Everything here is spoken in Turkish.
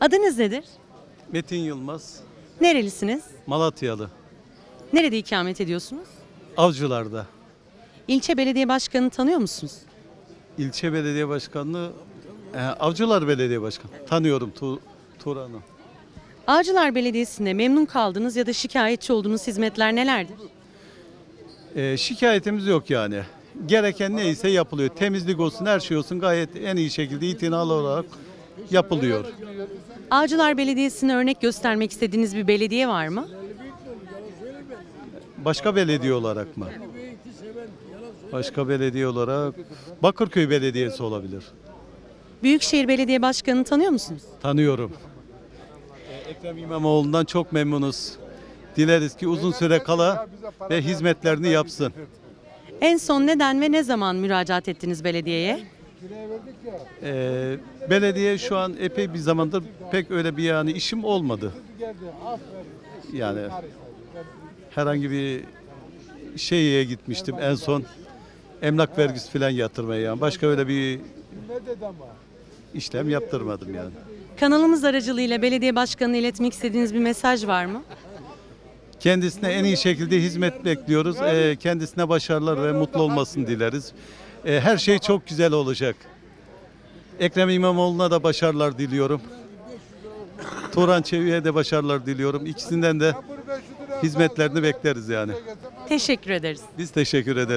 Adınız nedir? Metin Yılmaz, Nerelisiniz? Malatyalı, Nerede ikamet ediyorsunuz? Avcılar'da. İlçe belediye başkanını tanıyor musunuz? İlçe belediye başkanlığı, e, Avcılar Belediye Başkanı. Tanıyorum Tu, Turan'ı. Avcılar Belediyesi'nde memnun kaldığınız ya da şikayetçi olduğunuz hizmetler nelerdir? E, şikayetimiz yok yani. Gereken neyse yapılıyor. Temizlik olsun, her şey olsun gayet en iyi şekilde itinalı olarak yapılıyor. Avcılar Belediyesi'ne örnek göstermek istediğiniz bir belediye var mı? Başka belediye olarak mı? Başka belediye olarak Bakırköy Belediyesi olabilir. Büyükşehir Belediye Başkanı'nı tanıyor musunuz? Tanıyorum. Ekrem İmamoğlu'ndan çok memnunuz. Dileriz ki uzun süre kala ve hizmetlerini yapsın. En son neden ve ne zaman müracaat ettiniz belediyeye? Ee, belediye şu an epey bir zamandır pek öyle bir yani işim olmadı. Yani herhangi bir şeye gitmiştim en son emlak vergisi falan yatırmaya yani başka öyle bir işlem yaptırmadım yani. Kanalımız aracılığıyla belediye başkanına iletmek istediğiniz bir mesaj var mı? Kendisine en iyi şekilde hizmet bekliyoruz. Ee, kendisine başarılar ve mutlu olmasını dileriz. Ee, her şey çok güzel olacak. Ekrem İmamoğlu'na da başarılar diliyorum. Turan Çevik'e de başarılar diliyorum. İkisinden de hizmetlerini bekleriz yani. Teşekkür ederiz. Biz teşekkür ederiz.